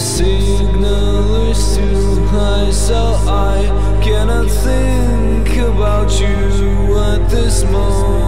signal is too high, so I cannot think about you at this moment.